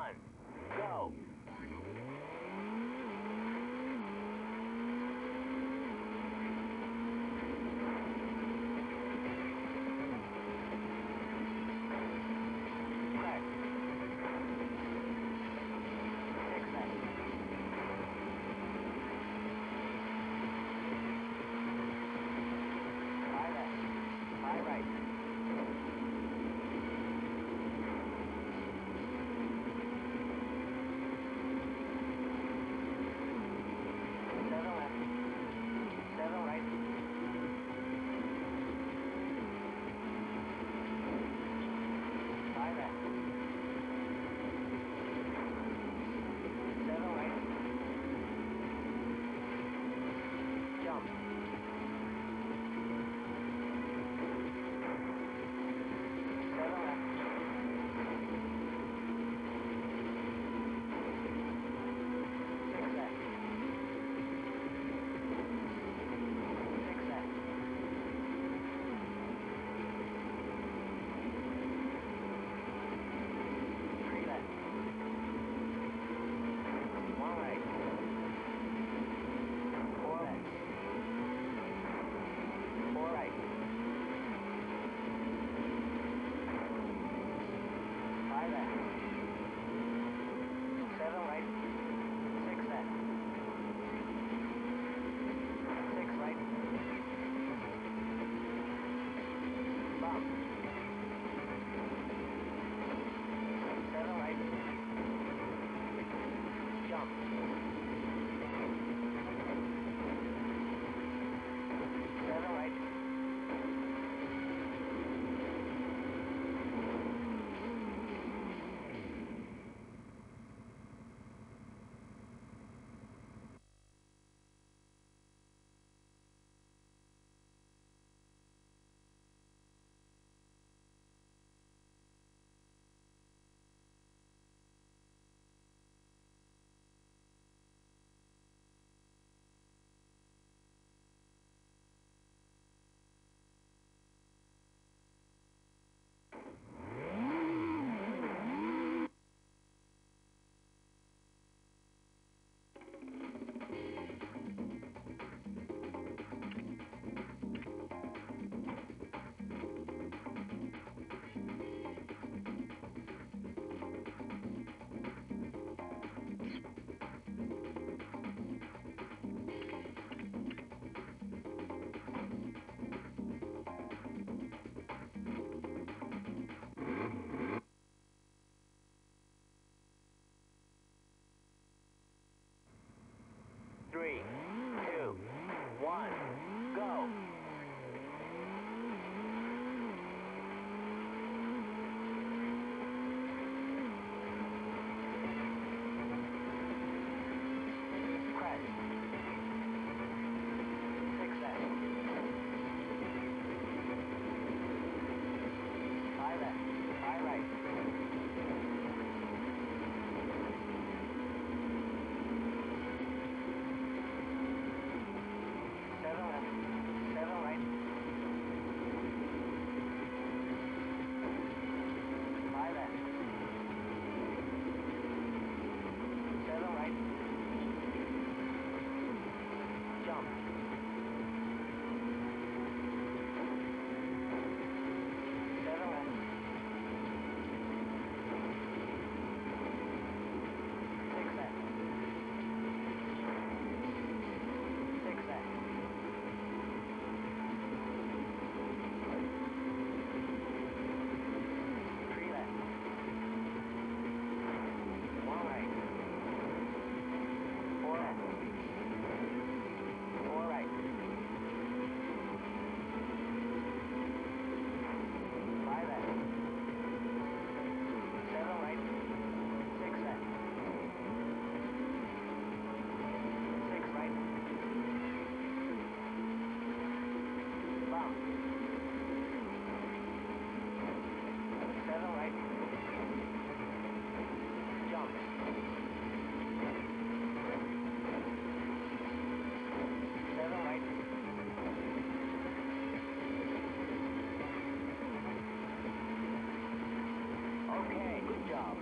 time. three. Okay, good job.